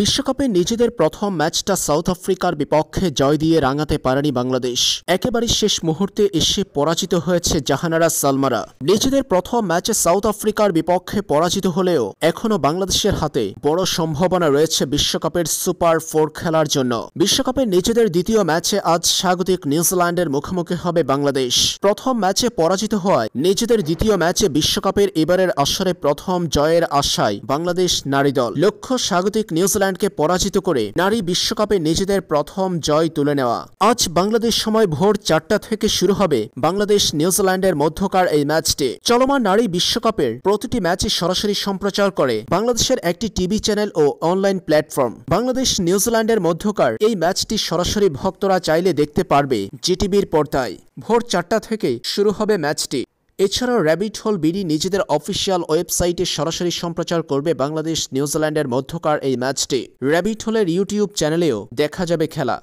বিশ্বকাপে নিজেদের প্রথম ম্যাচটা সাউথ আফ্রিকার বিপক্ষে জয় দিয়ে রাঙাতে পারেনি বাংলাদেশ। একেবারে শেষ মুহূর্তে এসে পরাজিত হয়েছে জাহানারা সালমারা। নিজেদের প্রথম ম্যাচে সাউথ আফ্রিকার বিপক্ষে পরাজিত হলেও এখনও বাংলাদেশের হাতে বড় সম্ভাবনা রয়েছে বিশ্বকাপের সুপার ফোর খেলার জন্য। বিশ্বকাপে নিজেদের দ্বিতীয় ম্যাচে আজ স্বাগতিক নিউজিল্যান্ডের মুখোমুখি হবে বাংলাদেশ। প্রথম ম্যাচে পরাজিত হওয়ায় নিজেদের দ্বিতীয় ম্যাচে বিশ্বকাপের এবারের আসরে প্রথম জয়ের আশায় বাংলাদেশ নারী দল লক্ষ্য স্বাগতিক নিউজিল্যান্ডকে পরাজিত করে নারী বিশ্বকাপে নিজেদের প্রথম জয় তুলে নেওয়া। আজ বাংলাদেশ সময় ভোর চারটা থেকে শুরু হবে বাংলাদেশ নিউজিল্যান্ডের মধ্যকার এই ম্যাচটি। চলমান নারী বিশ্বকাপের প্রতিটি ম্যাচই সরাসরি সম্প্রচার করে বাংলাদেশের একটি টিভি চ্যানেল ও অনলাইন প্ল্যাটফর্ম। বাংলাদেশ নিউজিল্যান্ডের মধ্যকার এই ম্যাচটি সরাসরি ভক্তরা চাইলে দেখতে পারবে জিটিভির পর্দায়। ভোর চারটা থেকে শুরু হবে ম্যাচটি। এছাড়াও র্যাবিট হোল বিডি নিজেদের অফিসিয়াল ওয়েবসাইটে সরাসরি সম্প্রচার করবে বাংলাদেশ, নিউজিল্যান্ডের মধ্যকার এই ম্যাচটি র্যাবিট হলের ইউটিউব চ্যানেলেও দেখা যাবে খেলা।